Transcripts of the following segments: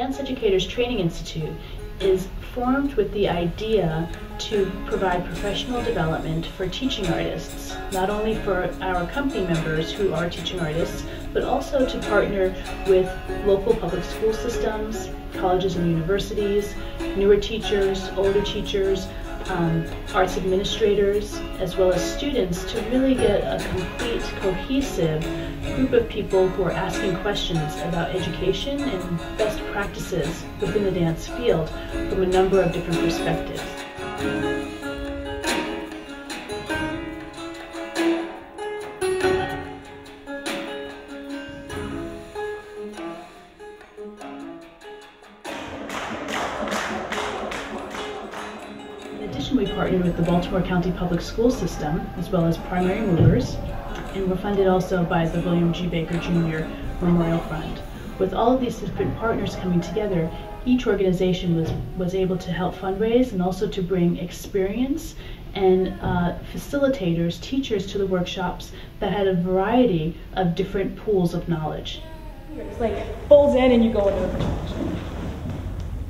Educators Training Institute is formed with the idea to provide professional development for teaching artists, not only for our company members who are teaching artists, but also to partner with local public school systems, colleges and universities, newer teachers, older teachers, um, arts administrators, as well as students to really get a complete, cohesive group of people who are asking questions about education and best practices within the dance field from a number of different perspectives. We partnered with the Baltimore County Public School System as well as Primary Movers, and we're funded also by the William G. Baker Jr. Memorial Fund. With all of these different partners coming together, each organization was, was able to help fundraise and also to bring experience and uh, facilitators, teachers to the workshops that had a variety of different pools of knowledge. It's like folds in and you go into a contraction.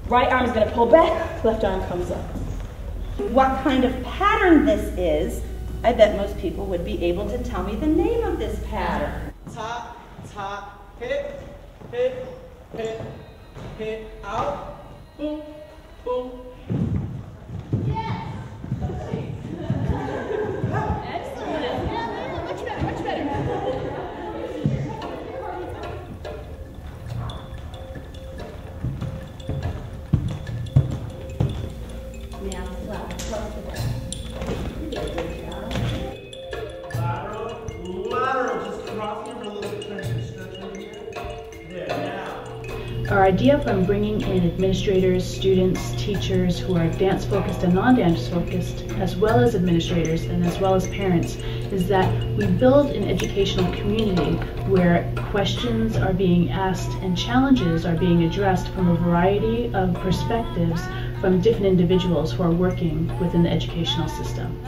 Right arm is going to pull back, left arm comes up. What kind of pattern this is, I bet most people would be able to tell me the name of this pattern. Top, top, hit, hit, hit, hit, out, boom, boom. Our idea from bringing in administrators, students, teachers who are dance focused and non dance focused, as well as administrators and as well as parents, is that we build an educational community where questions are being asked and challenges are being addressed from a variety of perspectives from different individuals who are working within the educational system.